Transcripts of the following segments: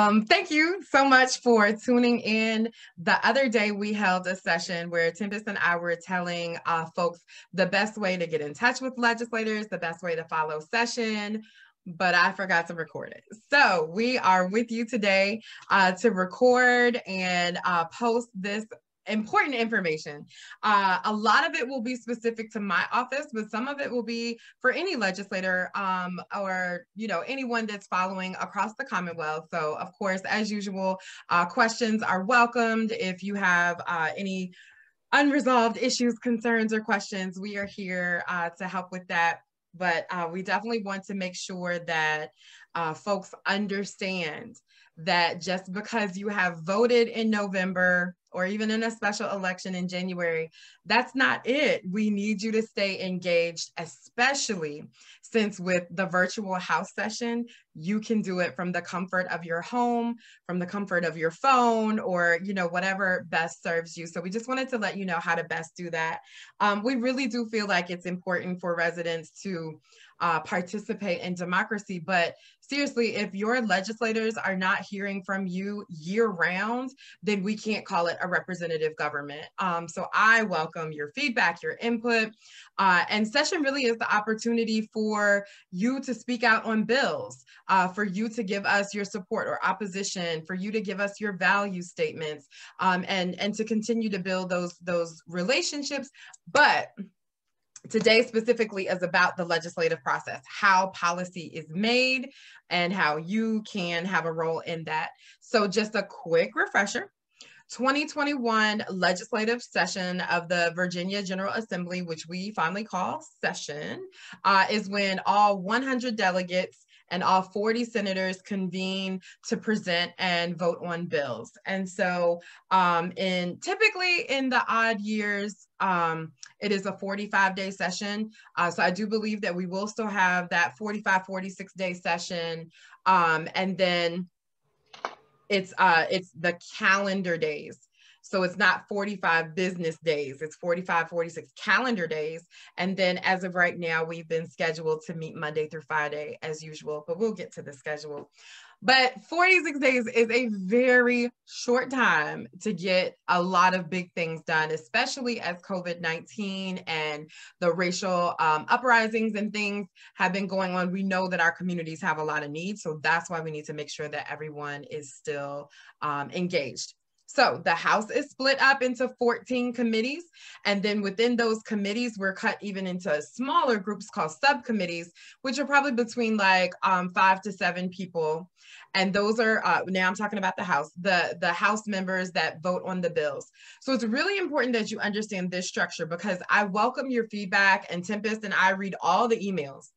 Um, thank you so much for tuning in. The other day, we held a session where Tempestt and I were telling uh, folks the best way to get in touch with legislators, the best way to follow session, but I forgot to record it. So we are with you today uh, to record and uh, post this important information. Uh, a lot of it will be specific to my office, but some of it will be for any legislator um, or you know anyone that's following across the Commonwealth. So of course, as usual, uh, questions are welcomed. If you have uh, any unresolved issues, concerns, or questions, we are here uh, to help with that. But uh, we definitely want to make sure that uh, folks understand that just because you have voted in November or even in a special election in January, that's not it. We need you to stay engaged, especially since with the virtual house session, you can do it from the comfort of your home, from the comfort of your phone, or you know whatever best serves you. So we just wanted to let you know how to best do that. Um, we really do feel like it's important for residents to uh, participate in democracy. But seriously, if your legislators are not hearing from you year round, then we can't call it a representative government. Um, so I welcome your feedback, your input. Uh, and session really is the opportunity for you to speak out on bills, uh, for you to give us your support or opposition, for you to give us your value statements, um, and, and to continue to build those, those relationships. But today specifically is about the legislative process, how policy is made and how you can have a role in that. So just a quick refresher. 2021 legislative session of the Virginia General Assembly, which we finally call session, uh, is when all 100 delegates and all 40 senators convene to present and vote on bills. And so um, in typically in the odd years, um, it is a 45 day session. Uh, so I do believe that we will still have that 45, 46 day session. Um, and then it's uh, it's the calendar days. So it's not 45 business days, it's 45, 46 calendar days. And then as of right now, we've been scheduled to meet Monday through Friday as usual, but we'll get to the schedule. But 46 days is a very short time to get a lot of big things done, especially as COVID 19 and the racial um, uprisings and things have been going on. We know that our communities have a lot of needs. So that's why we need to make sure that everyone is still um, engaged. So the House is split up into 14 committees. And then within those committees, we're cut even into smaller groups called subcommittees, which are probably between like um, five to seven people. And those are, uh, now I'm talking about the House, the, the House members that vote on the bills. So it's really important that you understand this structure because I welcome your feedback and Tempestt and I read all the emails.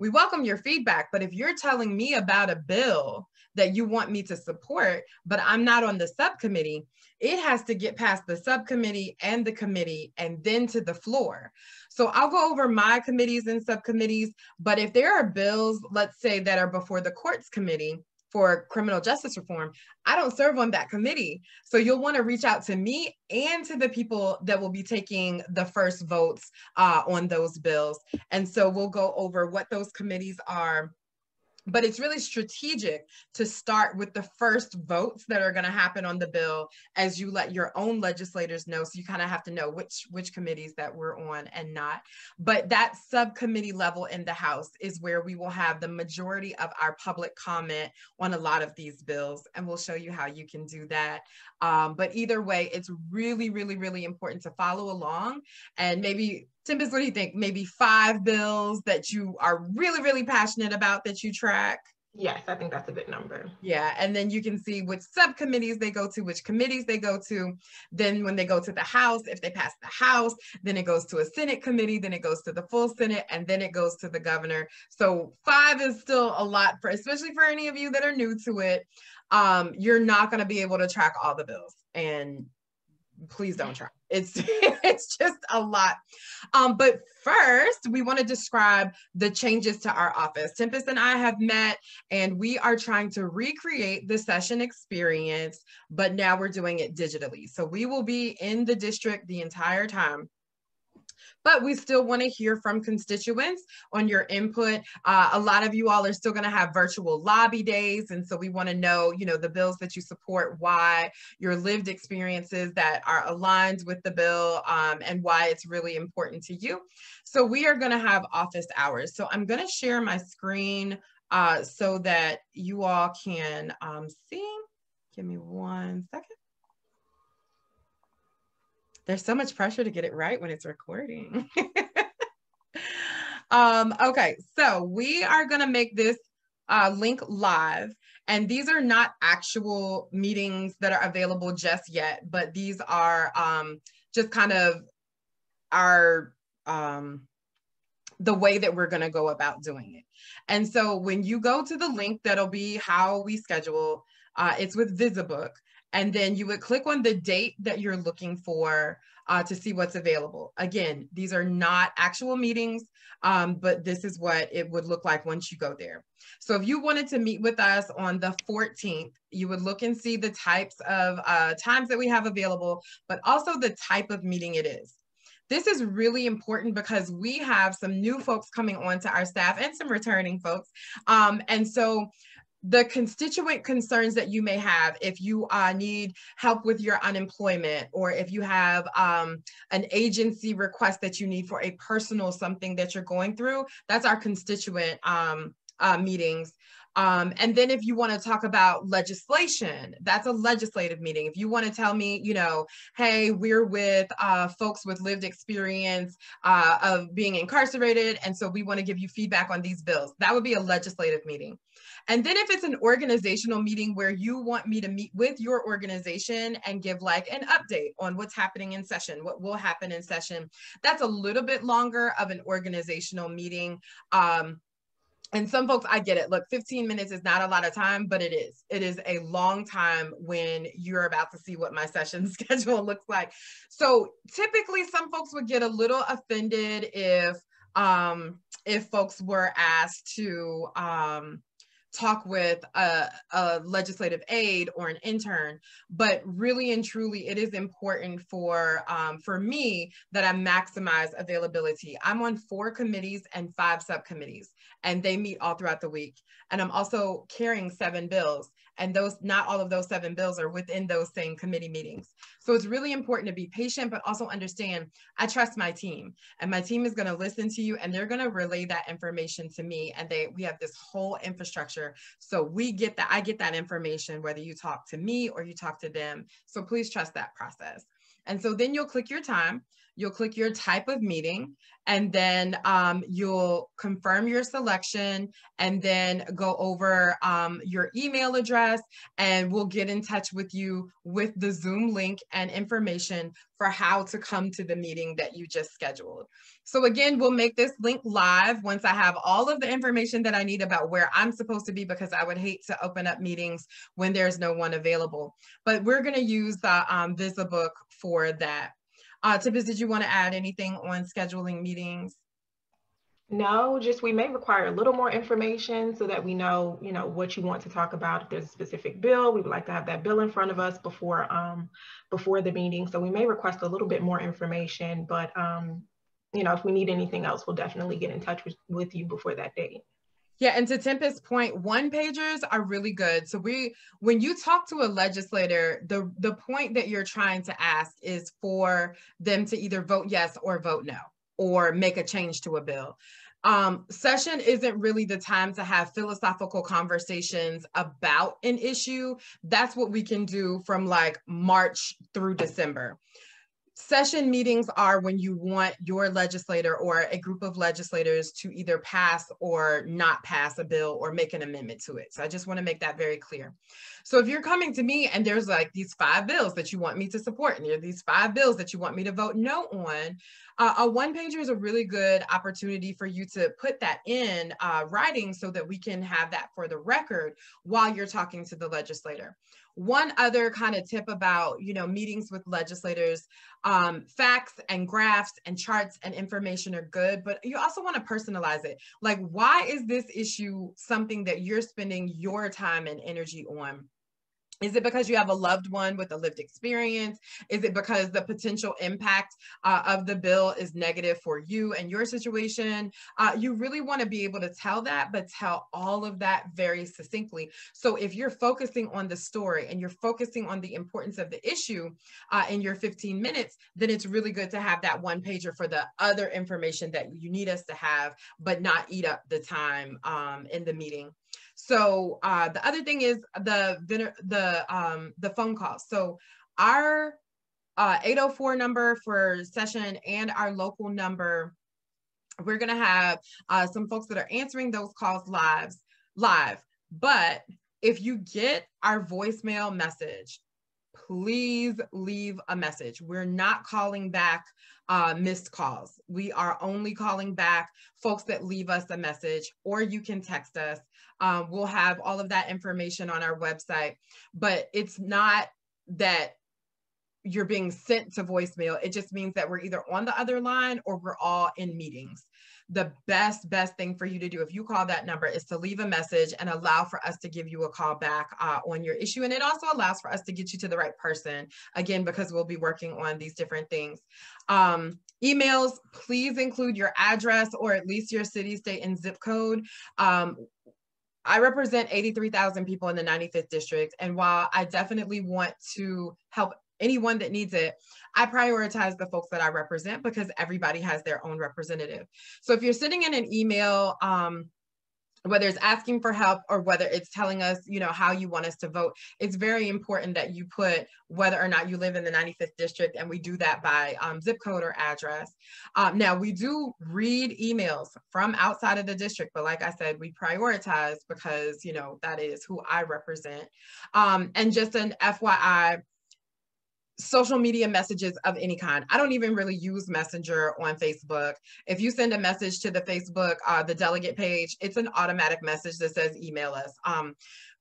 We welcome your feedback, but if you're telling me about a bill that you want me to support, but I'm not on the subcommittee, it has to get past the subcommittee and the committee and then to the floor. So I'll go over my committees and subcommittees, but if there are bills, let's say that are before the courts committee, for criminal justice reform, I don't serve on that committee. So you'll want to reach out to me and to the people that will be taking the first votes uh, on those bills. And so we'll go over what those committees are but it's really strategic to start with the first votes that are going to happen on the bill as you let your own legislators know so you kind of have to know which which committees that we're on and not. But that subcommittee level in the house is where we will have the majority of our public comment on a lot of these bills and we'll show you how you can do that. Um, but either way it's really really really important to follow along and maybe Tempestt, what do you think? Maybe five bills that you are really, really passionate about that you track? Yes, I think that's a good number. Yeah, and then you can see which subcommittees they go to, which committees they go to. Then when they go to the House, if they pass the House, then it goes to a Senate committee, then it goes to the full Senate, and then it goes to the governor. So five is still a lot for, especially for any of you that are new to it. Um, you're not going to be able to track all the bills, and please don't try. It's it's just a lot. Um, but first, we want to describe the changes to our office. Tempestt and I have met, and we are trying to recreate the session experience, but now we're doing it digitally. So we will be in the district the entire time. But we still want to hear from constituents on your input. Uh, a lot of you all are still going to have virtual lobby days. And so we want to know, you know, the bills that you support, why your lived experiences that are aligned with the bill um, and why it's really important to you. So we are going to have office hours. So I'm going to share my screen uh, so that you all can um, see. Give me one second. There's so much pressure to get it right when it's recording. um, okay, so we are going to make this uh, link live. And these are not actual meetings that are available just yet, but these are um, just kind of our um, the way that we're going to go about doing it. And so when you go to the link, that'll be how we schedule. Uh, it's with VisiBook and then you would click on the date that you're looking for uh, to see what's available. Again, these are not actual meetings, um, but this is what it would look like once you go there. So if you wanted to meet with us on the 14th, you would look and see the types of uh, times that we have available, but also the type of meeting it is. This is really important because we have some new folks coming on to our staff and some returning folks. Um, and so the constituent concerns that you may have if you uh, need help with your unemployment or if you have um, an agency request that you need for a personal something that you're going through that's our constituent um, uh, meetings um, and then if you want to talk about legislation, that's a legislative meeting. If you want to tell me, you know, hey, we're with uh, folks with lived experience uh, of being incarcerated, and so we want to give you feedback on these bills, that would be a legislative meeting. And then if it's an organizational meeting where you want me to meet with your organization and give like an update on what's happening in session, what will happen in session, that's a little bit longer of an organizational meeting. Um, and some folks i get it. Look 15 minutes is not a lot of time but it is. It is a long time when you're about to see what my session schedule looks like. So typically some folks would get a little offended if um if folks were asked to um talk with a, a, legislative aide or an intern, but really and truly, it is important for um, for me that I maximize availability. I'm on four committees and five subcommittees, and they meet all throughout the week. And I'm also carrying seven bills, and those not all of those seven bills are within those same committee meetings. So it's really important to be patient, but also understand I trust my team, and my team is going to listen to you, and they're going to relay that information to me. And they we have this whole infrastructure, so we get that I get that information whether you talk to me or you talk to them. So please trust that process. And so then you'll click your time, you'll click your type of meeting, and then um, you'll confirm your selection and then go over um, your email address and we'll get in touch with you with the Zoom link and information for how to come to the meeting that you just scheduled. So again, we'll make this link live once I have all of the information that I need about where I'm supposed to be because I would hate to open up meetings when there's no one available. But we're gonna use the um, VisiBook for that. Uh, Tempestt, did you want to add anything on scheduling meetings? No, just we may require a little more information so that we know, you know, what you want to talk about. If there's a specific bill, we would like to have that bill in front of us before um, before the meeting. So we may request a little bit more information, but um, you know, if we need anything else, we'll definitely get in touch with, with you before that date. Yeah, and to Tempestt's point, one pagers are really good. So we when you talk to a legislator, the the point that you're trying to ask is for them to either vote yes or vote no or make a change to a bill. Um, session isn't really the time to have philosophical conversations about an issue. That's what we can do from like March through December session meetings are when you want your legislator or a group of legislators to either pass or not pass a bill or make an amendment to it. So I just want to make that very clear. So if you're coming to me and there's like these five bills that you want me to support and there are these five bills that you want me to vote no on, uh, a one pager is a really good opportunity for you to put that in uh, writing so that we can have that for the record while you're talking to the legislator. One other kind of tip about, you know, meetings with legislators, um, facts and graphs and charts and information are good, but you also want to personalize it. Like, why is this issue something that you're spending your time and energy on? Is it because you have a loved one with a lived experience? Is it because the potential impact uh, of the bill is negative for you and your situation? Uh, you really want to be able to tell that, but tell all of that very succinctly. So if you're focusing on the story and you're focusing on the importance of the issue uh, in your 15 minutes, then it's really good to have that one pager for the other information that you need us to have, but not eat up the time um, in the meeting. So uh, the other thing is the the um, the phone calls. So our uh, 804 number for session and our local number, we're gonna have uh, some folks that are answering those calls live. Live, but if you get our voicemail message, please leave a message. We're not calling back uh, missed calls. We are only calling back folks that leave us a message, or you can text us. Um, we'll have all of that information on our website, but it's not that you're being sent to voicemail. It just means that we're either on the other line or we're all in meetings the best, best thing for you to do if you call that number is to leave a message and allow for us to give you a call back uh, on your issue. And it also allows for us to get you to the right person, again, because we'll be working on these different things. Um, emails, please include your address or at least your city, state, and zip code. Um, I represent 83,000 people in the 95th district. And while I definitely want to help anyone that needs it, I prioritize the folks that I represent because everybody has their own representative. So if you're sending in an email, um, whether it's asking for help or whether it's telling us, you know, how you want us to vote, it's very important that you put whether or not you live in the 95th district, and we do that by um, zip code or address. Um, now, we do read emails from outside of the district, but like I said, we prioritize because, you know, that is who I represent. Um, and just an FYI, social media messages of any kind. I don't even really use Messenger on Facebook. If you send a message to the Facebook, uh, the delegate page, it's an automatic message that says email us. Um,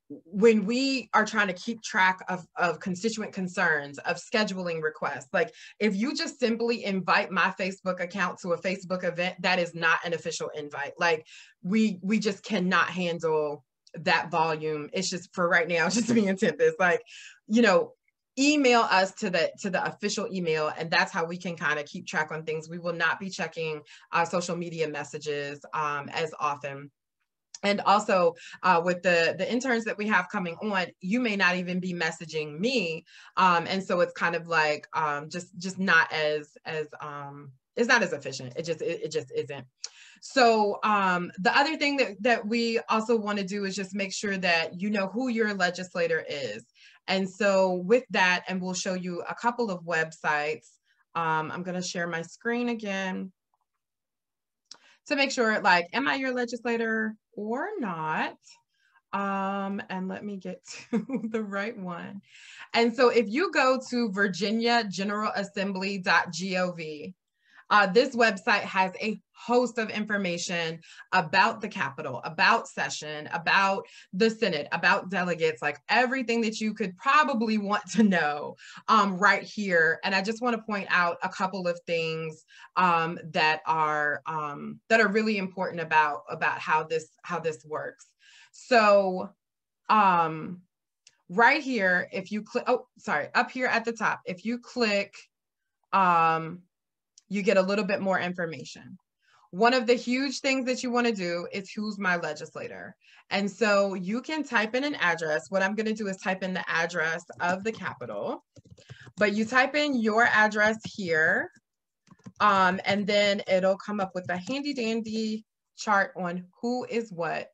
when we are trying to keep track of, of constituent concerns, of scheduling requests, like if you just simply invite my Facebook account to a Facebook event, that is not an official invite. Like we we just cannot handle that volume. It's just for right now, just being tempest. Like, you know, email us to the to the official email and that's how we can kind of keep track on things. We will not be checking our social media messages um, as often. And also uh, with the the interns that we have coming on you may not even be messaging me um, and so it's kind of like um, just just not as as um, it's not as efficient. It just it, it just isn't so um, the other thing that, that we also want to do is just make sure that you know who your legislator is and so with that, and we'll show you a couple of websites. Um, I'm gonna share my screen again to make sure like, am I your legislator or not? Um, and let me get to the right one. And so if you go to virginiageneralassembly.gov, uh, this website has a host of information about the Capitol, about session, about the Senate, about delegates, like everything that you could probably want to know um, right here. And I just want to point out a couple of things um, that are um, that are really important about about how this how this works. So um, right here, if you click, oh, sorry, up here at the top, if you click um, you get a little bit more information. One of the huge things that you want to do is who's my legislator. And so you can type in an address. What I'm going to do is type in the address of the Capitol, but you type in your address here, um, and then it'll come up with a handy dandy chart on who is what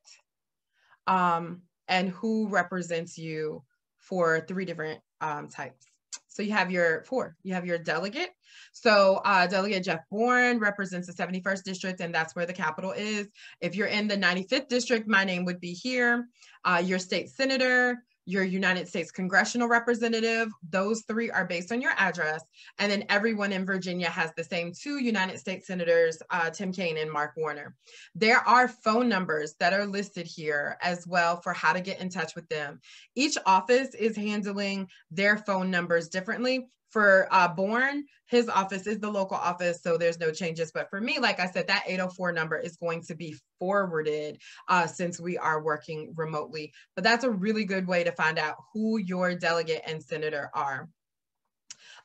um, and who represents you for three different um, types. So you have your four, you have your delegate. So uh, Delegate Jeff Bourne represents the 71st district and that's where the Capitol is. If you're in the 95th district, my name would be here. Uh, your state senator, your United States congressional representative. Those three are based on your address. And then everyone in Virginia has the same two United States senators, uh, Tim Kaine and Mark Warner. There are phone numbers that are listed here as well for how to get in touch with them. Each office is handling their phone numbers differently. For uh, Bourne, his office is the local office, so there's no changes. But for me, like I said, that 804 number is going to be forwarded uh, since we are working remotely. But that's a really good way to find out who your delegate and senator are.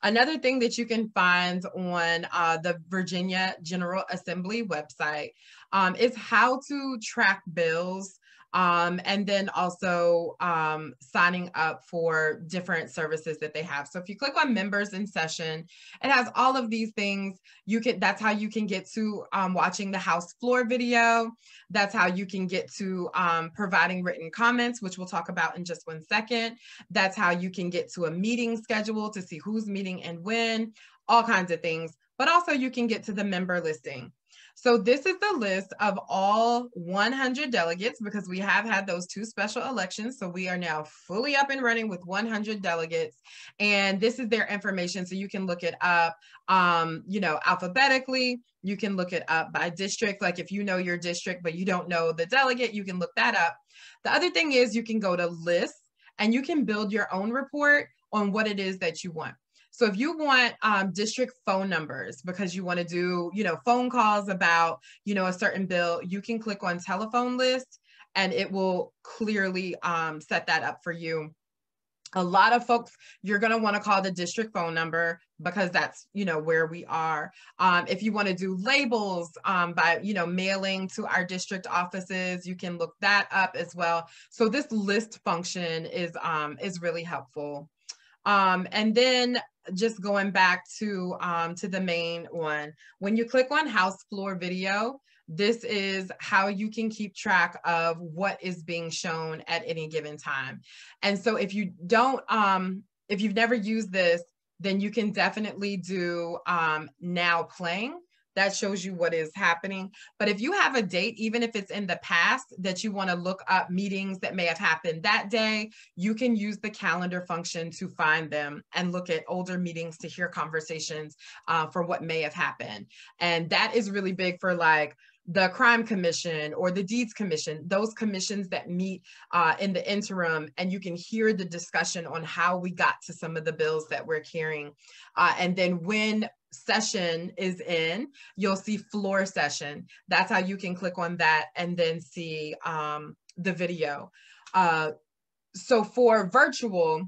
Another thing that you can find on uh, the Virginia General Assembly website um, is how to track bills um, and then also um, signing up for different services that they have. So if you click on members in session, it has all of these things. You can that's how you can get to um, watching the House floor video. That's how you can get to um, providing written comments, which we'll talk about in just one second. That's how you can get to a meeting schedule to see who's meeting and when, all kinds of things. But also you can get to the member listing. So this is the list of all 100 delegates because we have had those two special elections. So we are now fully up and running with 100 delegates. And this is their information. So you can look it up, um, you know, alphabetically. You can look it up by district. Like if you know your district, but you don't know the delegate, you can look that up. The other thing is you can go to lists and you can build your own report on what it is that you want. So if you want um, district phone numbers because you want to do, you know, phone calls about, you know, a certain bill, you can click on telephone list and it will clearly um, set that up for you. A lot of folks, you're going to want to call the district phone number because that's, you know, where we are. Um, if you want to do labels um, by, you know, mailing to our district offices, you can look that up as well. So this list function is, um, is really helpful. Um, and then just going back to, um, to the main one, when you click on house floor video, this is how you can keep track of what is being shown at any given time. And so if you don't, um, if you've never used this, then you can definitely do um, now playing that shows you what is happening. But if you have a date, even if it's in the past that you want to look up meetings that may have happened that day, you can use the calendar function to find them and look at older meetings to hear conversations uh, for what may have happened. And that is really big for like, the crime commission or the deeds commission those commissions that meet uh, in the interim and you can hear the discussion on how we got to some of the bills that we're carrying uh, and then when session is in, you'll see floor session. That's how you can click on that and then see um, the video. Uh, so for virtual,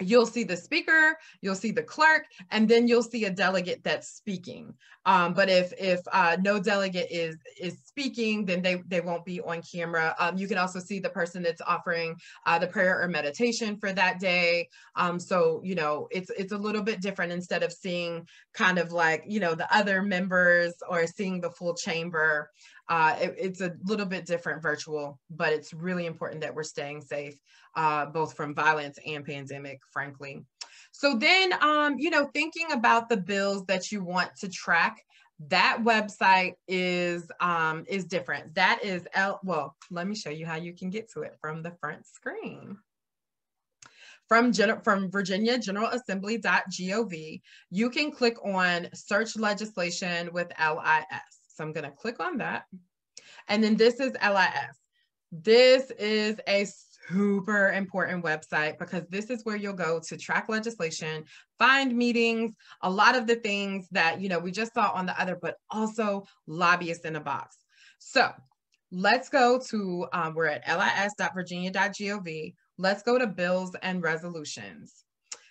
you'll see the speaker, you'll see the clerk, and then you'll see a delegate that's speaking. Um, but if if uh, no delegate is is speaking, then they they won't be on camera. Um, you can also see the person that's offering uh, the prayer or meditation for that day. Um, so you know it's it's a little bit different instead of seeing kind of like you know the other members or seeing the full chamber. Uh, it, it's a little bit different virtual, but it's really important that we're staying safe, uh, both from violence and pandemic, frankly. So then, um, you know, thinking about the bills that you want to track, that website is um, is different. That is, L well, let me show you how you can get to it from the front screen from, Gen from Virginia General Assembly.gov, you can click on search legislation with LIS. So I'm gonna click on that. And then this is LIS. This is a super important website because this is where you'll go to track legislation, find meetings, a lot of the things that, you know, we just saw on the other, but also lobbyists in a box. So let's go to, um, we're at lis.virginia.gov. Let's go to bills and resolutions.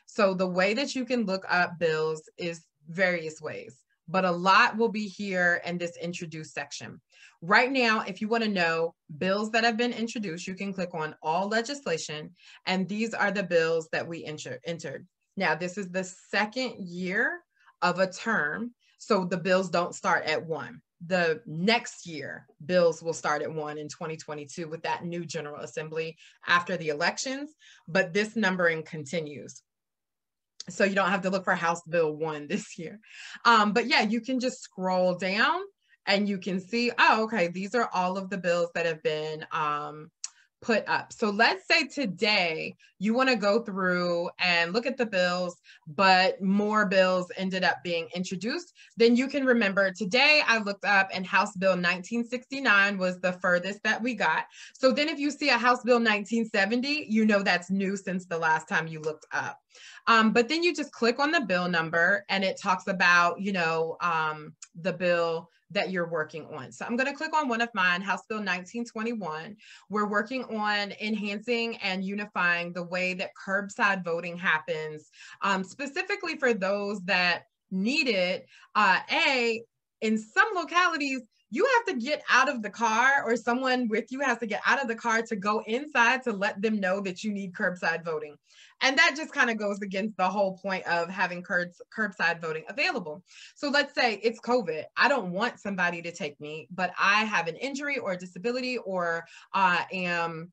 So the way that you can look up bills is various ways but a lot will be here in this introduce section. Right now, if you want to know bills that have been introduced, you can click on all legislation, and these are the bills that we enter entered. Now, this is the second year of a term, so the bills don't start at one. The next year, bills will start at one in 2022 with that new General Assembly after the elections, but this numbering continues so you don't have to look for House Bill 1 this year. Um, but yeah, you can just scroll down and you can see, oh, okay, these are all of the bills that have been um, put up. So let's say today you want to go through and look at the bills, but more bills ended up being introduced. Then you can remember today I looked up and House Bill 1969 was the furthest that we got. So then if you see a House Bill 1970, you know that's new since the last time you looked up. Um, but then you just click on the bill number and it talks about, you know, um, the bill that you're working on. So I'm going to click on one of mine, House Bill 1921. We're working on enhancing and unifying the way that curbside voting happens, um, specifically for those that need it. Uh, a, in some localities, you have to get out of the car or someone with you has to get out of the car to go inside to let them know that you need curbside voting. And that just kind of goes against the whole point of having curbs, curbside voting available. So let's say it's COVID. I don't want somebody to take me, but I have an injury or disability or I uh, am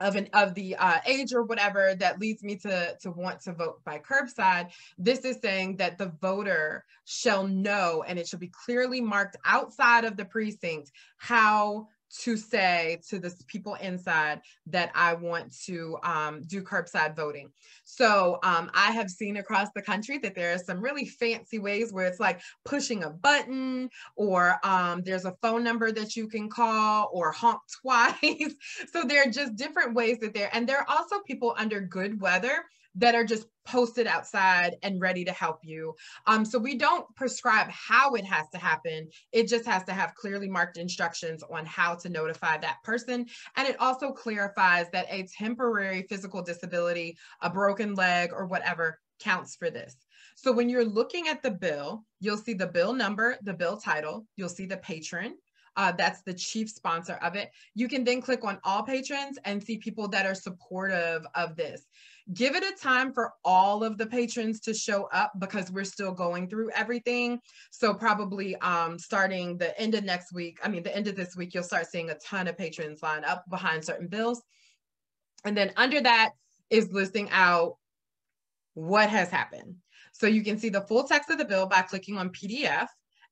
of an of the uh, age or whatever that leads me to to want to vote by curbside this is saying that the voter shall know and it should be clearly marked outside of the precinct how to say to the people inside that I want to um, do curbside voting. So um, I have seen across the country that there are some really fancy ways where it's like pushing a button or um, there's a phone number that you can call or honk twice. so there are just different ways that there, and there are also people under good weather that are just posted outside and ready to help you. Um, so we don't prescribe how it has to happen. It just has to have clearly marked instructions on how to notify that person. And it also clarifies that a temporary physical disability, a broken leg or whatever counts for this. So when you're looking at the bill, you'll see the bill number, the bill title, you'll see the patron, uh, that's the chief sponsor of it. You can then click on all patrons and see people that are supportive of this. Give it a time for all of the patrons to show up because we're still going through everything. So probably um, starting the end of next week, I mean, the end of this week, you'll start seeing a ton of patrons line up behind certain bills. And then under that is listing out what has happened. So you can see the full text of the bill by clicking on PDF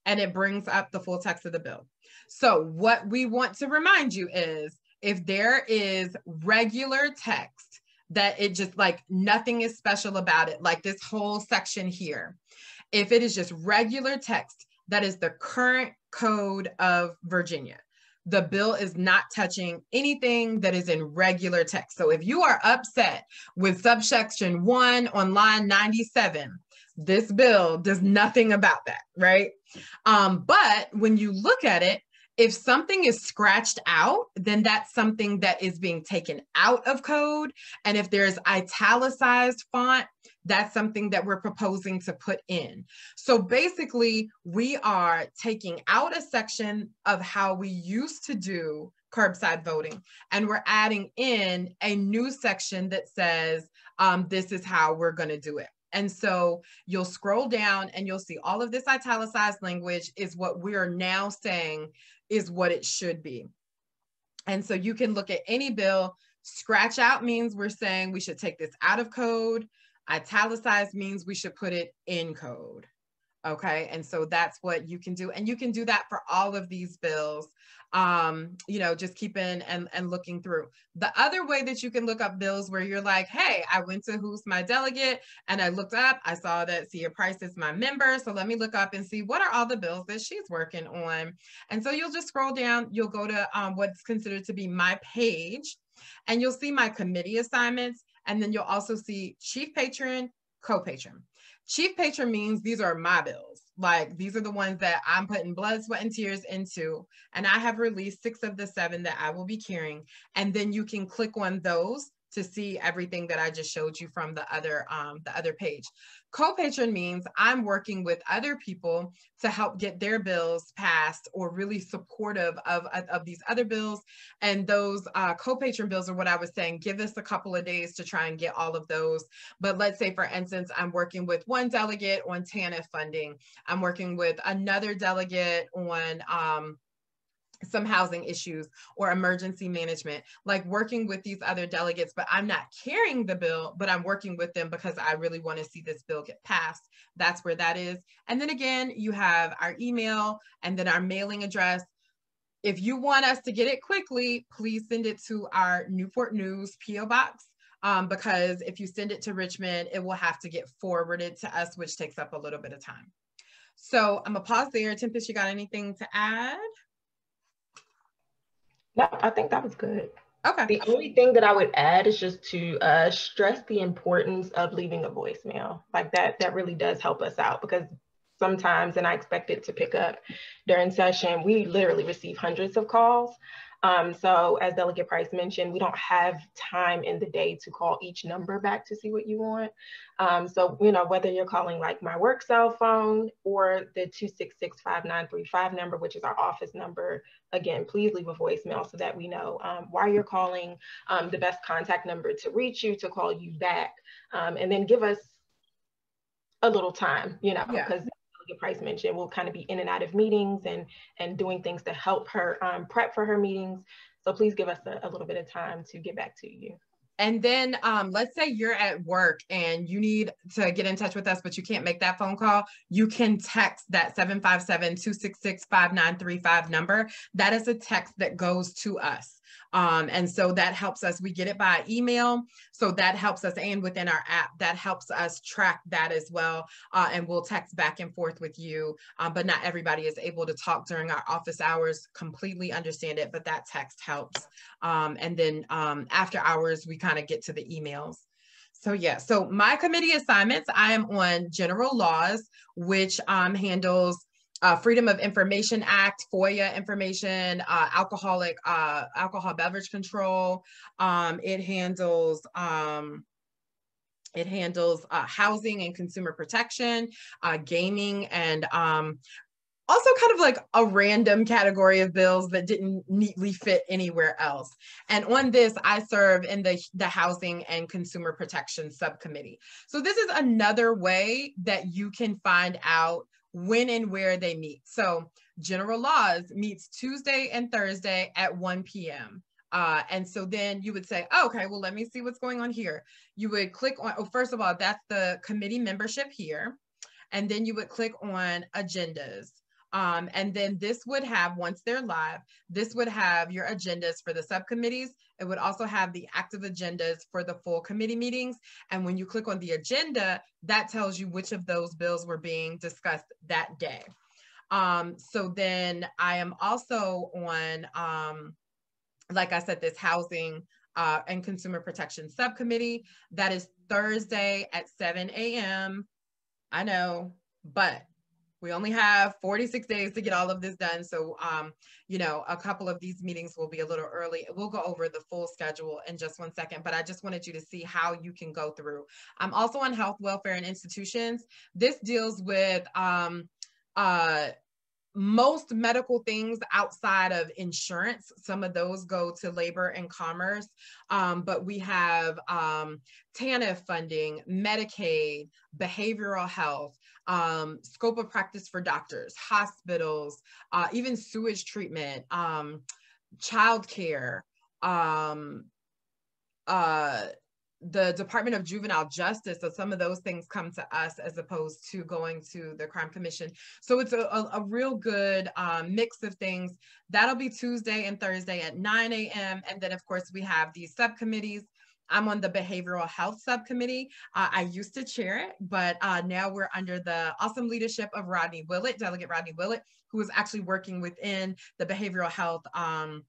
and it brings up the full text of the bill. So what we want to remind you is if there is regular text that it just like nothing is special about it, like this whole section here. If it is just regular text, that is the current code of Virginia. The bill is not touching anything that is in regular text. So if you are upset with subsection one on line 97, this bill does nothing about that, right? Um, but when you look at it, if something is scratched out, then that's something that is being taken out of code. And if there's italicized font, that's something that we're proposing to put in. So basically, we are taking out a section of how we used to do curbside voting, and we're adding in a new section that says, um, this is how we're going to do it. And so you'll scroll down and you'll see all of this italicized language is what we are now saying is what it should be. And so you can look at any bill. Scratch out means we're saying we should take this out of code. Italicized means we should put it in code. Okay. And so that's what you can do. And you can do that for all of these bills um, you know, just keeping and, and looking through. The other way that you can look up bills where you're like, hey, I went to who's my delegate and I looked up, I saw that Cia Price is my member. So let me look up and see what are all the bills that she's working on. And so you'll just scroll down, you'll go to um, what's considered to be my page and you'll see my committee assignments. And then you'll also see chief patron, co-patron. Chief patron means these are my bills. Like these are the ones that I'm putting blood, sweat, and tears into. And I have released six of the seven that I will be carrying. And then you can click on those to see everything that I just showed you from the other um, the other page. Co-patron means I'm working with other people to help get their bills passed or really supportive of, of, of these other bills. And those uh, co-patron bills are what I was saying, give us a couple of days to try and get all of those. But let's say, for instance, I'm working with one delegate on TANF funding. I'm working with another delegate on um, some housing issues or emergency management, like working with these other delegates, but I'm not carrying the bill, but I'm working with them because I really want to see this bill get passed. That's where that is. And then again, you have our email and then our mailing address. if you want us to get it quickly, please send it to our Newport News PO box. Um, because if you send it to Richmond, it will have to get forwarded to us, which takes up a little bit of time. So I'm gonna pause there. Tempestt, you got anything to add? No, I think that was good. Okay. The only thing that I would add is just to uh, stress the importance of leaving a voicemail. Like that, that really does help us out because sometimes, and I expect it to pick up during session, we literally receive hundreds of calls. Um, so as Delegate Price mentioned, we don't have time in the day to call each number back to see what you want. Um, so, you know, whether you're calling like my work cell phone or the 266-5935 number, which is our office number, again, please leave a voicemail so that we know um, why you're calling, um, the best contact number to reach you, to call you back, um, and then give us a little time, you know, because yeah. Price mentioned, will kind of be in and out of meetings and, and doing things to help her um, prep for her meetings. So please give us a, a little bit of time to get back to you. And then um, let's say you're at work and you need to get in touch with us, but you can't make that phone call. You can text that 757 266 5935 number. That is a text that goes to us. Um, and so that helps us, we get it by email. So that helps us and within our app, that helps us track that as well. Uh, and we'll text back and forth with you, um, but not everybody is able to talk during our office hours, completely understand it, but that text helps. Um, and then um, after hours, we kind of get to the emails. So yeah, so my committee assignments, I am on general laws, which um, handles uh, Freedom of Information Act, FOIA information, uh, alcoholic, uh, alcohol beverage control. Um, it handles, um, it handles uh, housing and consumer protection, uh, gaming, and um, also kind of like a random category of bills that didn't neatly fit anywhere else. And on this, I serve in the, the Housing and Consumer Protection Subcommittee. So this is another way that you can find out when and where they meet. So general laws meets Tuesday and Thursday at 1 p.m. Uh, and so then you would say, oh, okay, well, let me see what's going on here. You would click on, oh, first of all, that's the committee membership here. And then you would click on agendas. Um, and then this would have, once they're live, this would have your agendas for the subcommittees. It would also have the active agendas for the full committee meetings. And when you click on the agenda, that tells you which of those bills were being discussed that day. Um, so then I am also on, um, like I said, this housing uh, and consumer protection subcommittee. That is Thursday at 7 a.m. I know, but we only have 46 days to get all of this done. So, um, you know, a couple of these meetings will be a little early. We'll go over the full schedule in just one second, but I just wanted you to see how you can go through. I'm also on health, welfare, and institutions. This deals with um, uh, most medical things outside of insurance, some of those go to labor and commerce, um, but we have um, TANF funding, Medicaid, behavioral health, um, scope of practice for doctors, hospitals, uh, even sewage treatment, um, childcare, um, uh, the Department of Juvenile Justice. So some of those things come to us as opposed to going to the Crime Commission. So it's a, a, a real good um, mix of things. That'll be Tuesday and Thursday at 9 a.m. And then, of course, we have these subcommittees I'm on the behavioral health subcommittee. Uh, I used to chair it, but uh, now we're under the awesome leadership of Rodney Willett, Delegate Rodney Willett, who is actually working within the behavioral health um,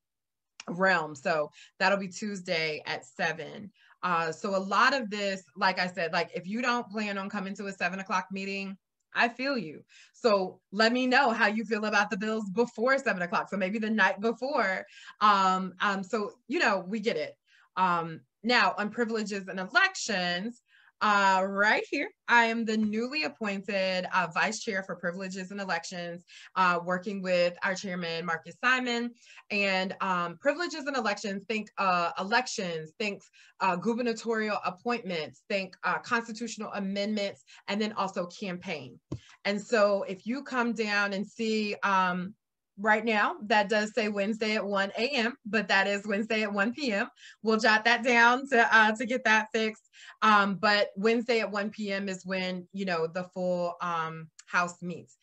realm. So that'll be Tuesday at seven. Uh, so a lot of this, like I said, like if you don't plan on coming to a seven o'clock meeting, I feel you. So let me know how you feel about the bills before seven o'clock. So maybe the night before. Um, um, so you know, we get it. Um, now, on privileges and elections, uh, right here, I am the newly appointed uh, Vice Chair for Privileges and Elections, uh, working with our Chairman, Marcus Simon. And um, privileges and elections, think uh, elections, think uh, gubernatorial appointments, think uh, constitutional amendments, and then also campaign. And so if you come down and see um, right now. That does say Wednesday at 1 a.m., but that is Wednesday at 1 p.m. We'll jot that down to uh, to get that fixed. Um, but Wednesday at 1 p.m. is when you know the full um, house meets.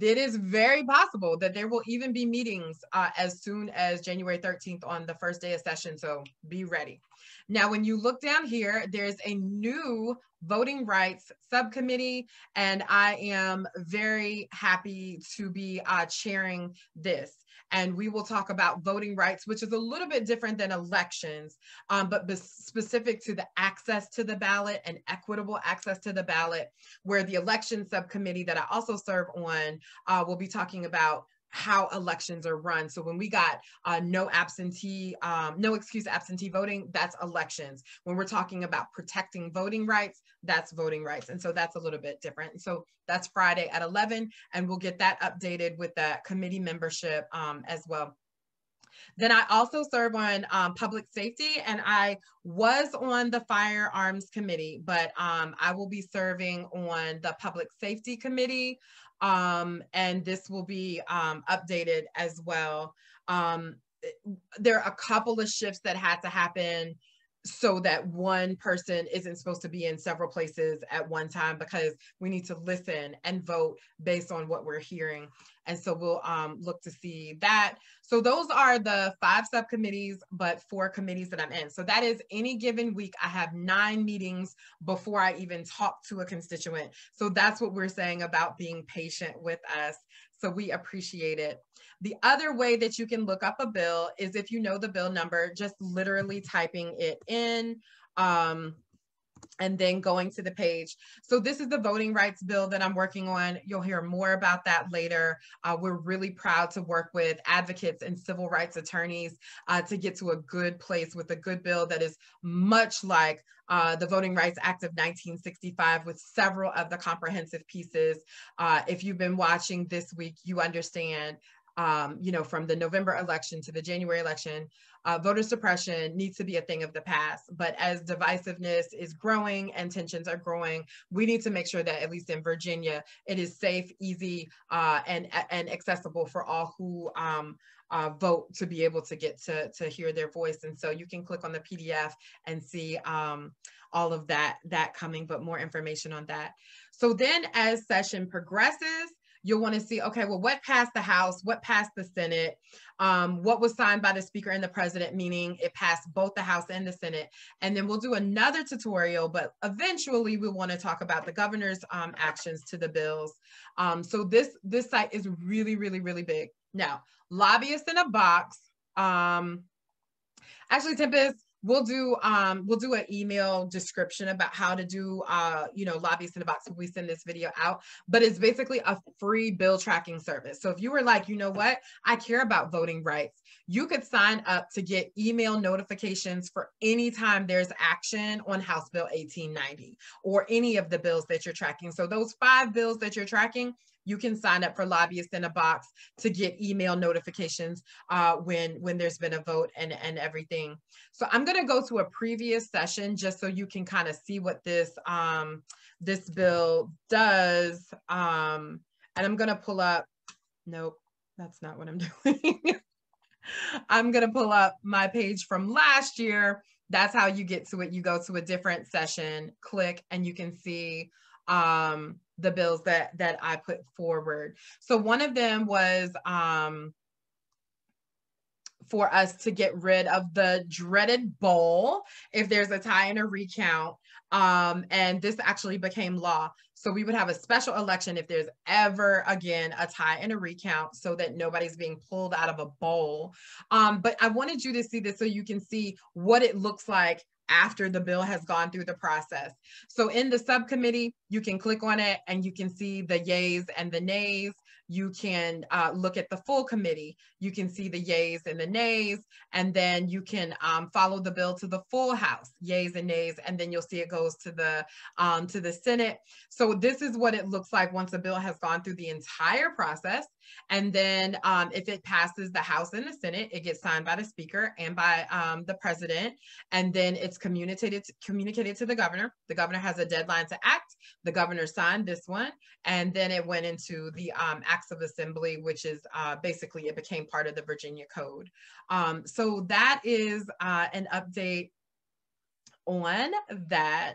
it is very possible that there will even be meetings uh, as soon as January 13th on the first day of session. So be ready. Now, when you look down here, there's a new voting rights subcommittee, and I am very happy to be uh, chairing this. And we will talk about voting rights, which is a little bit different than elections, um, but specific to the access to the ballot and equitable access to the ballot, where the election subcommittee that I also serve on uh, will be talking about how elections are run. So when we got uh, no absentee, um, no excuse absentee voting, that's elections. When we're talking about protecting voting rights, that's voting rights. And so that's a little bit different. so that's Friday at 11, and we'll get that updated with that committee membership um, as well. Then I also serve on um, public safety and I was on the firearms committee, but um, I will be serving on the public safety committee um, and this will be um, updated as well. Um, there are a couple of shifts that had to happen so that one person isn't supposed to be in several places at one time because we need to listen and vote based on what we're hearing. And so we'll um, look to see that. So those are the five subcommittees, but four committees that I'm in. So that is any given week, I have nine meetings before I even talk to a constituent. So that's what we're saying about being patient with us. So we appreciate it. The other way that you can look up a bill is if you know the bill number, just literally typing it in. Um, and then going to the page. So this is the voting rights bill that I'm working on. You'll hear more about that later. Uh, we're really proud to work with advocates and civil rights attorneys uh, to get to a good place with a good bill that is much like uh, the Voting Rights Act of 1965 with several of the comprehensive pieces. Uh, if you've been watching this week, you understand um, you know, from the November election to the January election, uh, voter suppression needs to be a thing of the past. But as divisiveness is growing and tensions are growing, we need to make sure that at least in Virginia, it is safe, easy, uh, and and accessible for all who um, uh, vote to be able to get to to hear their voice. And so you can click on the PDF and see um, all of that that coming, but more information on that. So then as session progresses, you'll want to see, okay, well, what passed the House, what passed the Senate, um, what was signed by the Speaker and the President, meaning it passed both the House and the Senate. And then we'll do another tutorial, but eventually we want to talk about the governor's um, actions to the bills. Um, so this, this site is really, really, really big. Now, lobbyists in a box. Um, actually, Tempestt, we'll do um we'll do an email description about how to do uh you know lobbyists in a box when we send this video out but it's basically a free bill tracking service. So if you were like you know what? I care about voting rights you could sign up to get email notifications for any time there's action on house bill 1890 or any of the bills that you're tracking. So those five bills that you're tracking you can sign up for lobbyists in a box to get email notifications uh, when when there's been a vote and and everything. So I'm going to go to a previous session just so you can kind of see what this um, this bill does. Um, and I'm going to pull up. Nope, that's not what I'm doing. I'm going to pull up my page from last year. That's how you get to it. You go to a different session, click, and you can see um, the bills that that I put forward. So one of them was um, for us to get rid of the dreaded bowl if there's a tie and a recount. Um, and this actually became law. So we would have a special election if there's ever again a tie and a recount so that nobody's being pulled out of a bowl. Um, but I wanted you to see this so you can see what it looks like after the bill has gone through the process. So in the subcommittee, you can click on it and you can see the yays and the nays. You can uh, look at the full committee. You can see the yays and the nays, and then you can um, follow the bill to the full House, yays and nays, and then you'll see it goes to the um, to the Senate. So this is what it looks like once a bill has gone through the entire process. And then um, if it passes the House and the Senate, it gets signed by the Speaker and by um, the President. And then it's communicated to, communicated to the governor. The governor has a deadline to act. The governor signed this one. And then it went into the um, Acts of Assembly, which is uh, basically it became part of the Virginia Code. Um, so that is uh, an update on that.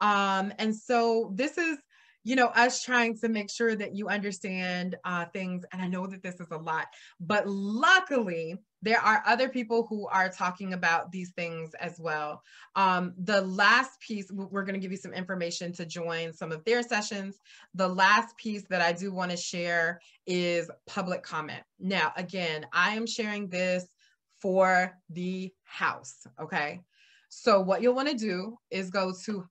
Um, and so this is you know, us trying to make sure that you understand uh, things. And I know that this is a lot, but luckily, there are other people who are talking about these things as well. Um, the last piece, we're going to give you some information to join some of their sessions. The last piece that I do want to share is public comment. Now, again, I am sharing this for the house, okay? So what you'll want to do is go to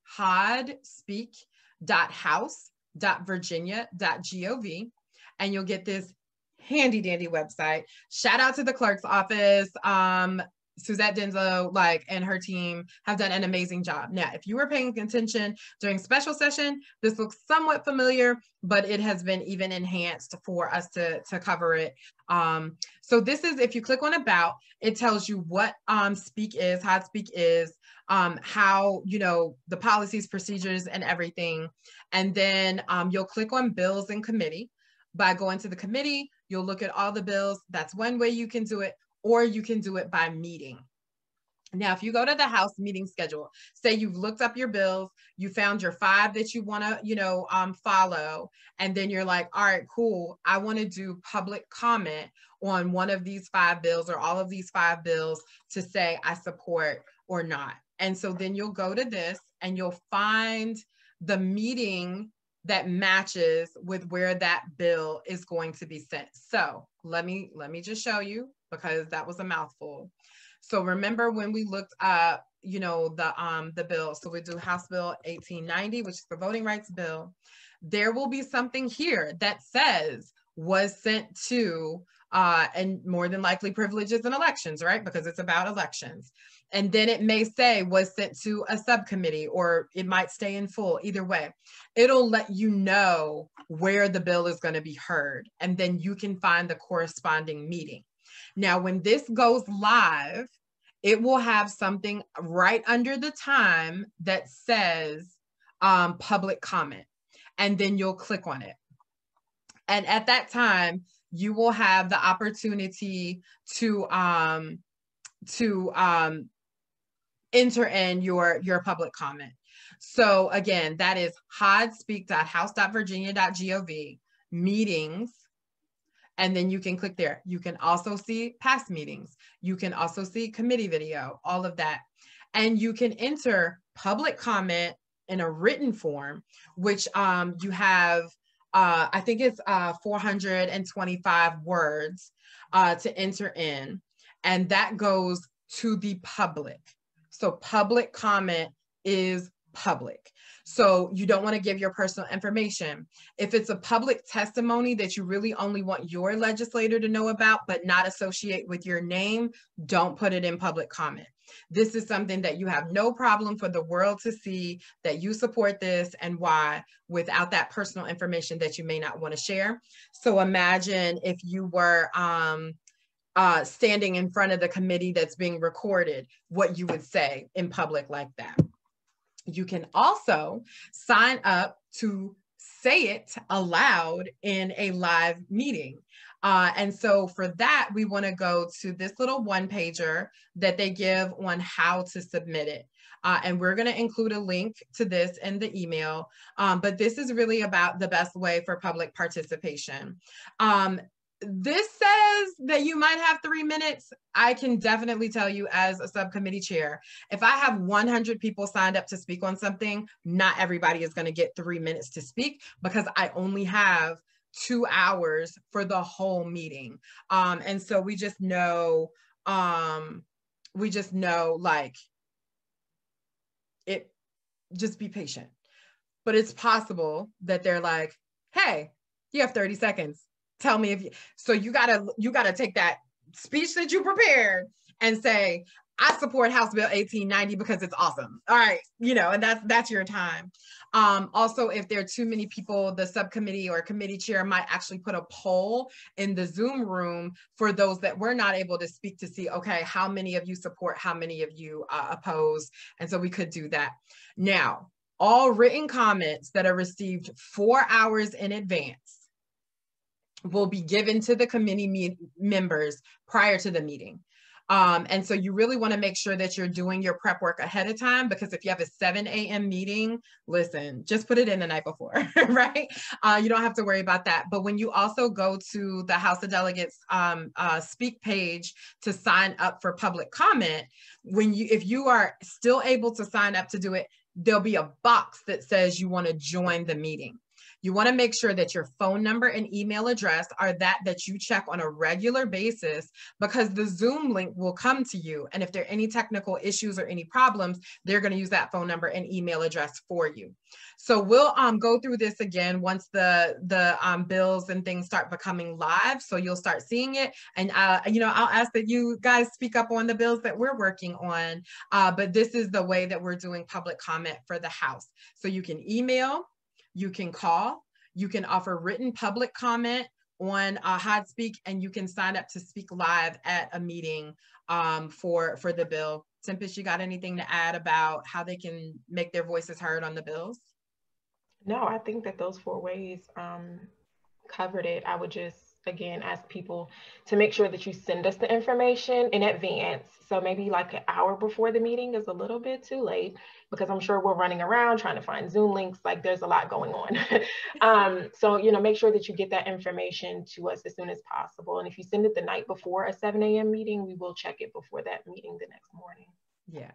hodspeak.house.virginia.gov and you'll get this handy dandy website. Shout out to the clerk's office. Um, Suzette Denslow, like, and her team have done an amazing job. Now, if you were paying attention during special session, this looks somewhat familiar, but it has been even enhanced for us to, to cover it. Um, so this is, if you click on about, it tells you what um, Speak is, how Speak is, um, how, you know, the policies, procedures, and everything. And then um, you'll click on bills and committee. By going to the committee, you'll look at all the bills. That's one way you can do it or you can do it by meeting. Now, if you go to the house meeting schedule, say you've looked up your bills, you found your five that you want to, you know, um, follow, and then you're like, all right, cool. I want to do public comment on one of these five bills or all of these five bills to say I support or not. And so then you'll go to this and you'll find the meeting that matches with where that bill is going to be sent. So let me let me just show you because that was a mouthful. So remember when we looked up, you know, the um the bill. So we do House Bill 1890, which is the voting rights bill. There will be something here that says was sent to uh, and more than likely privileges and elections, right? Because it's about elections. And then it may say was sent to a subcommittee or it might stay in full, either way. It'll let you know where the bill is going to be heard. And then you can find the corresponding meeting. Now, when this goes live, it will have something right under the time that says um, public comment, and then you'll click on it. And at that time, you will have the opportunity to um, to um, enter in your your public comment. So again, that is hodspeak.house.virginia.gov meetings and then you can click there. You can also see past meetings. You can also see committee video, all of that. And you can enter public comment in a written form, which um, you have, uh, I think it's uh, 425 words uh, to enter in. And that goes to the public. So public comment is public. So you don't want to give your personal information. If it's a public testimony that you really only want your legislator to know about, but not associate with your name, don't put it in public comment. This is something that you have no problem for the world to see that you support this and why without that personal information that you may not want to share. So imagine if you were um, uh, standing in front of the committee that's being recorded, what you would say in public like that. You can also sign up to say it aloud in a live meeting. Uh, and so for that, we want to go to this little one pager that they give on how to submit it. Uh, and we're going to include a link to this in the email. Um, but this is really about the best way for public participation. Um, this says that you might have three minutes. I can definitely tell you as a subcommittee chair, if I have 100 people signed up to speak on something, not everybody is going to get three minutes to speak because I only have two hours for the whole meeting. Um, and so we just know, um, we just know like it, just be patient. But it's possible that they're like, hey, you have 30 seconds tell me if you so you gotta you gotta take that speech that you prepared and say I support House Bill 1890 because it's awesome. All right, you know, and that's that's your time. Um, also, if there are too many people, the subcommittee or committee chair might actually put a poll in the Zoom room for those that were not able to speak to see, okay, how many of you support, how many of you uh, oppose, and so we could do that. Now, all written comments that are received four hours in advance will be given to the committee members prior to the meeting. Um, and so you really want to make sure that you're doing your prep work ahead of time because if you have a 7 a.m. meeting, listen, just put it in the night before, right? Uh, you don't have to worry about that. But when you also go to the House of Delegates um, uh, speak page to sign up for public comment, when you if you are still able to sign up to do it, there'll be a box that says you want to join the meeting. You want to make sure that your phone number and email address are that that you check on a regular basis because the Zoom link will come to you. And if there are any technical issues or any problems, they're going to use that phone number and email address for you. So we'll um, go through this again once the the um, bills and things start becoming live. So you'll start seeing it. And, uh, you know, I'll ask that you guys speak up on the bills that we're working on. Uh, but this is the way that we're doing public comment for the House. So you can email, you can call, you can offer written public comment on uh, HodSpeak, and you can sign up to speak live at a meeting um, for, for the bill. Tempestt, you got anything to add about how they can make their voices heard on the bills? No, I think that those four ways um, covered it. I would just again ask people to make sure that you send us the information in advance. So maybe like an hour before the meeting is a little bit too late because I'm sure we're running around trying to find Zoom links. Like there's a lot going on. um, so, you know, make sure that you get that information to us as soon as possible. And if you send it the night before a 7 a.m. meeting, we will check it before that meeting the next morning. Yeah.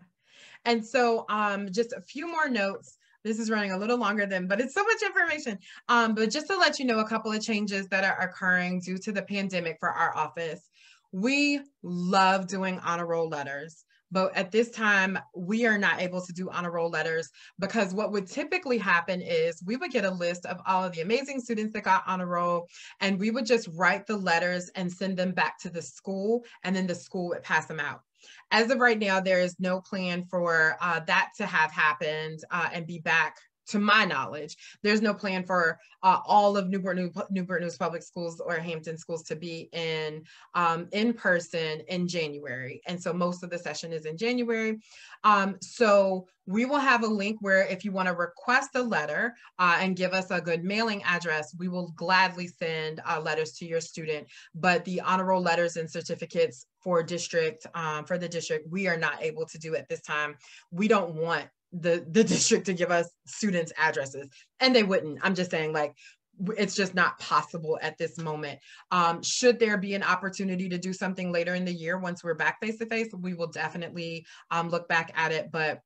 And so um, just a few more notes. This is running a little longer than, but it's so much information. Um, but just to let you know a couple of changes that are occurring due to the pandemic for our office. We love doing honor roll letters. But at this time, we are not able to do honor roll letters because what would typically happen is we would get a list of all of the amazing students that got honor roll, and we would just write the letters and send them back to the school, and then the school would pass them out. As of right now, there is no plan for uh, that to have happened uh, and be back to my knowledge, there's no plan for uh, all of Newport, New, Newport News Public Schools or Hampton Schools to be in um, in person in January. And so most of the session is in January. Um, so we will have a link where if you want to request a letter uh, and give us a good mailing address, we will gladly send uh, letters to your student. But the honor roll letters and certificates for district, um, for the district, we are not able to do at this time. We don't want the the district to give us students addresses and they wouldn't i'm just saying like it's just not possible at this moment um, should there be an opportunity to do something later in the year once we're back face to face we will definitely um, look back at it but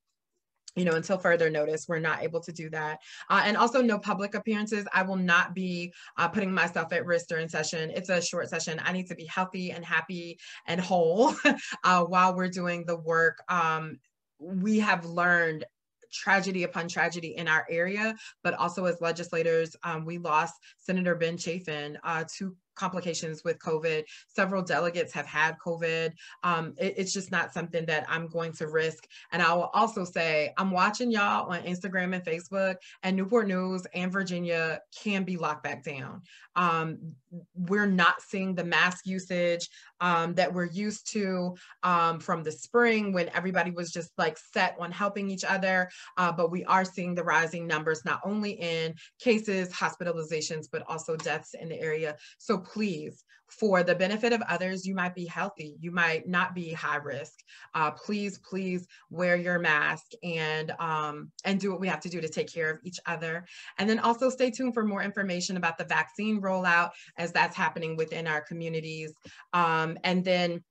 you know, until further notice, we're not able to do that. Uh, and also no public appearances. I will not be uh, putting myself at risk during session. It's a short session. I need to be healthy and happy and whole uh, while we're doing the work. Um, we have learned tragedy upon tragedy in our area, but also as legislators, um, we lost Senator Ben Chafin uh, to complications with COVID. Several delegates have had COVID. Um, it, it's just not something that I'm going to risk. And I will also say, I'm watching y'all on Instagram and Facebook, and Newport News and Virginia can be locked back down. Um, we're not seeing the mask usage um, that we're used to um, from the spring when everybody was just like set on helping each other. Uh, but we are seeing the rising numbers, not only in cases, hospitalizations, but also deaths in the area. So please, for the benefit of others, you might be healthy, you might not be high risk. Uh, please, please wear your mask and um, and do what we have to do to take care of each other. And then also stay tuned for more information about the vaccine rollout as that's happening within our communities. Um, and then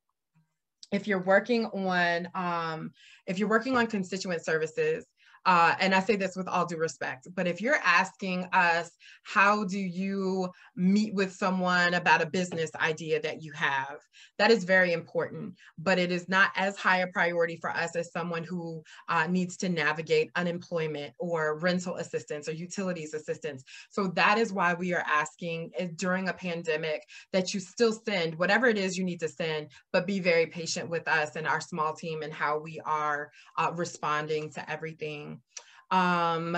if you're working on um, if you're working on constituent services, uh, and I say this with all due respect, but if you're asking us, how do you meet with someone about a business idea that you have, that is very important, but it is not as high a priority for us as someone who uh, needs to navigate unemployment or rental assistance or utilities assistance. So that is why we are asking eh, during a pandemic that you still send whatever it is you need to send, but be very patient with us and our small team and how we are uh, responding to everything um,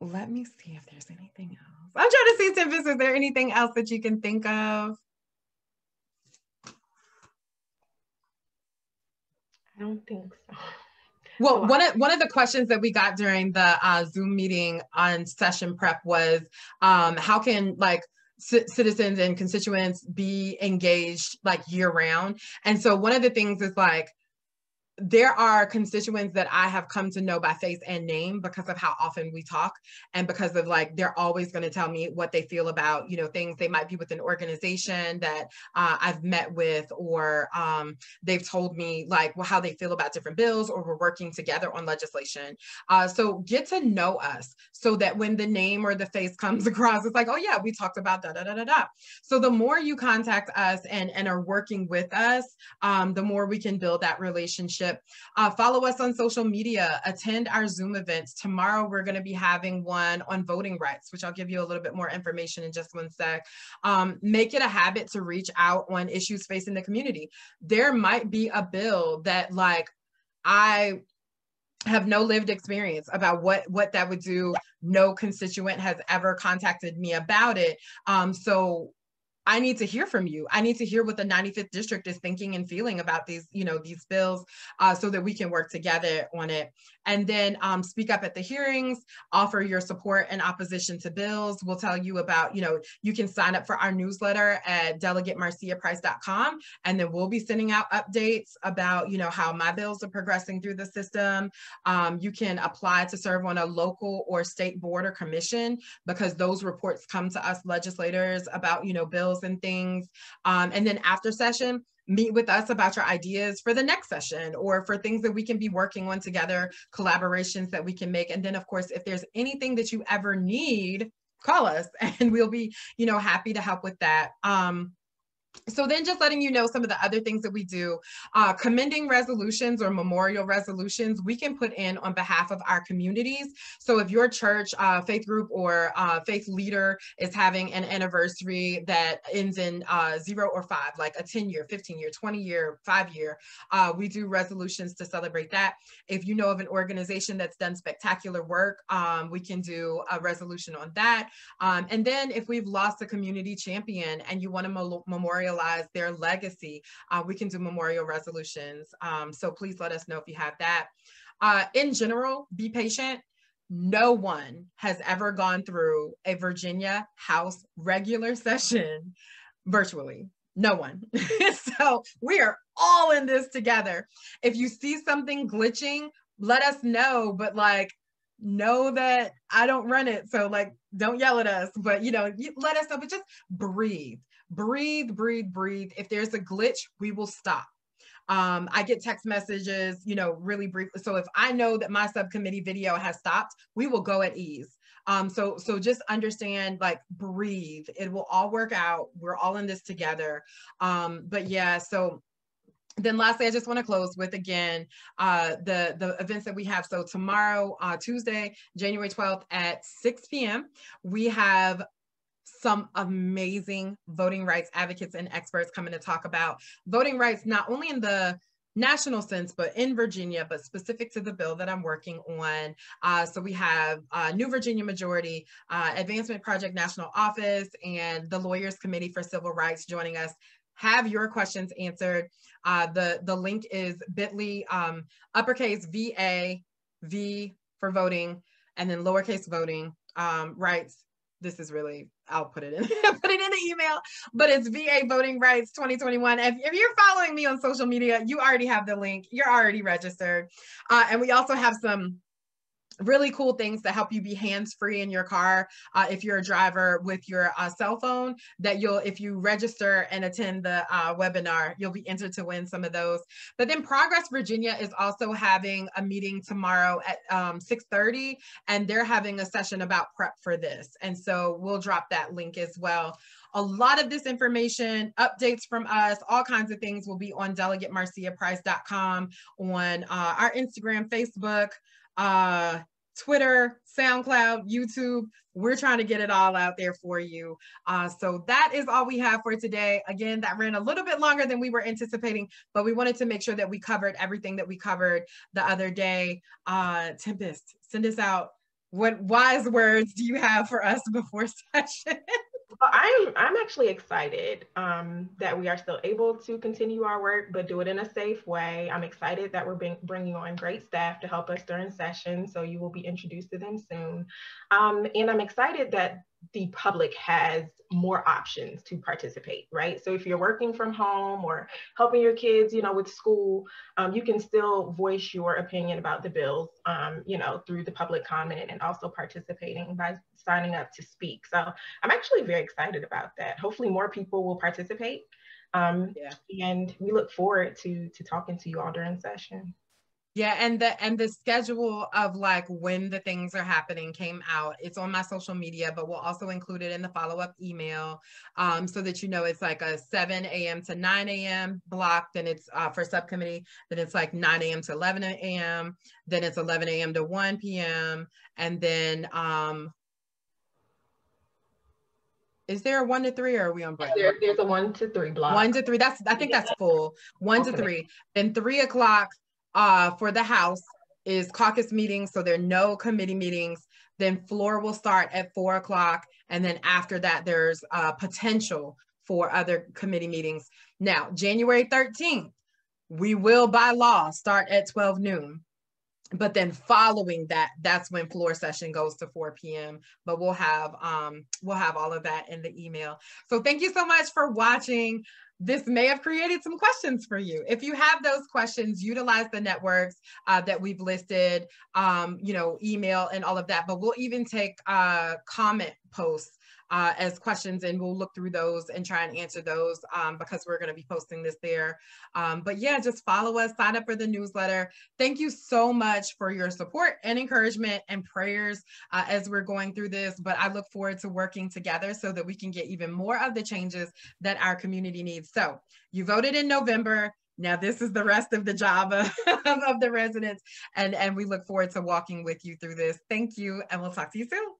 let me see if there's anything else. I'm trying to see, Tempestt, is there anything else that you can think of? I don't think so. Well, one of one of the questions that we got during the uh, Zoom meeting on session prep was, um, how can like citizens and constituents be engaged like year round. And so one of the things is like there are constituents that I have come to know by face and name because of how often we talk and because of like they're always going to tell me what they feel about you know things they might be with an organization that uh, I've met with or um, they've told me like well, how they feel about different bills or we're working together on legislation. Uh, so get to know us so that when the name or the face comes across, it's like oh yeah we talked about da da da da da. So the more you contact us and and are working with us, um, the more we can build that relationship relationship. Uh, follow us on social media, attend our Zoom events. Tomorrow, we're going to be having one on voting rights, which I'll give you a little bit more information in just one sec. Um, make it a habit to reach out on issues facing the community. There might be a bill that, like, I have no lived experience about what what that would do no constituent has ever contacted me about it um, so I need to hear from you. I need to hear what the 95th district is thinking and feeling about these, you know, these bills uh, so that we can work together on it. And then um, speak up at the hearings, offer your support and opposition to bills. We'll tell you about, you know, you can sign up for our newsletter at delegatemarciaprice.com. And then we'll be sending out updates about, you know, how my bills are progressing through the system. Um, you can apply to serve on a local or state board or commission because those reports come to us legislators about, you know, bills and things. Um, and then after session, meet with us about your ideas for the next session or for things that we can be working on together, collaborations that we can make. And then of course, if there's anything that you ever need, call us and we'll be, you know, happy to help with that. Um, so then just letting you know some of the other things that we do, uh, commending resolutions or memorial resolutions, we can put in on behalf of our communities. So if your church, uh, faith group or uh, faith leader is having an anniversary that ends in uh, zero or five, like a 10 year, 15 year, 20 year, five year, uh, we do resolutions to celebrate that. If you know of an organization that's done spectacular work, um, we can do a resolution on that. Um, and then if we've lost a community champion and you want to memorial memorialize their legacy, uh, we can do memorial resolutions. Um, so please let us know if you have that. Uh, in general, be patient. No one has ever gone through a Virginia House regular session virtually. No one. so we are all in this together. If you see something glitching, let us know. But like, know that I don't run it. So like, don't yell at us, but you know, let us know, but just breathe breathe, breathe, breathe. If there's a glitch, we will stop. Um, I get text messages, you know, really briefly. So if I know that my subcommittee video has stopped, we will go at ease. Um, so so just understand, like breathe. It will all work out. We're all in this together. Um, but yeah, so then lastly, I just want to close with again uh, the the events that we have. So tomorrow, uh, Tuesday, January 12th at 6 p.m., we have some amazing voting rights advocates and experts coming to talk about voting rights, not only in the national sense, but in Virginia, but specific to the bill that I'm working on. Uh, so we have uh, New Virginia Majority, uh, Advancement Project National Office, and the Lawyers Committee for Civil Rights joining us. Have your questions answered. Uh, the, the link is bit.ly um, uppercase VA, V for voting, and then lowercase voting um, rights this is really I'll put it in put it in the email, but it's VA Voting Rights 2021. If, if you're following me on social media, you already have the link. You're already registered, uh, and we also have some really cool things that help you be hands-free in your car uh, if you're a driver with your uh, cell phone that you'll if you register and attend the uh, webinar you'll be entered to win some of those. But then progress virginia is also having a meeting tomorrow at um, 6.30 and they're having a session about prep for this. And so we'll drop that link as well. A lot of this information, updates from us, all kinds of things will be on delegatemarciaprice.com, on uh, our Instagram, Facebook, uh, Twitter, SoundCloud, YouTube. We're trying to get it all out there for you. Uh, so that is all we have for today. Again, that ran a little bit longer than we were anticipating, but we wanted to make sure that we covered everything that we covered the other day. Uh, Tempestt, send us out. What wise words do you have for us before session? I'm I'm actually excited um, that we are still able to continue our work, but do it in a safe way. I'm excited that we're being, bringing on great staff to help us during session, so you will be introduced to them soon. Um, and I'm excited that the public has more options to participate, right? So if you're working from home or helping your kids, you know, with school, um, you can still voice your opinion about the bills, um, you know, through the public comment and also participating by signing up to speak. So I'm actually very excited about that. Hopefully more people will participate. Um, yeah. And we look forward to, to talking to you all during session. Yeah, and the and the schedule of like when the things are happening came out. It's on my social media, but we'll also include it in the follow-up email um, so that you know it's like a 7 a.m. to 9 a.m. block. Then it's uh, for subcommittee. Then it's like 9 a.m. to 11 a.m. Then it's 11 a.m. to 1 p.m. And then um, is there a one to three or are we on break? There, there's a one to three block. One to three. That's I think that's full. One okay. to three. Then three o'clock uh, for the House is caucus meetings, so there are no committee meetings. Then floor will start at four o'clock, and then after that, there's uh, potential for other committee meetings. Now, January 13th, we will by law start at 12 noon. But then following that, that's when floor session goes to 4 p.m. But we'll have um, we'll have all of that in the email. So thank you so much for watching this may have created some questions for you. If you have those questions, utilize the networks uh, that we've listed, um, you know, email and all of that, but we'll even take uh, comment posts uh, as questions and we'll look through those and try and answer those um, because we're going to be posting this there. Um, but yeah, just follow us, sign up for the newsletter. Thank you so much for your support and encouragement and prayers uh, as we're going through this. But I look forward to working together so that we can get even more of the changes that our community needs. So you voted in November. Now this is the rest of the job of, of the residents and, and we look forward to walking with you through this. Thank you and we'll talk to you soon.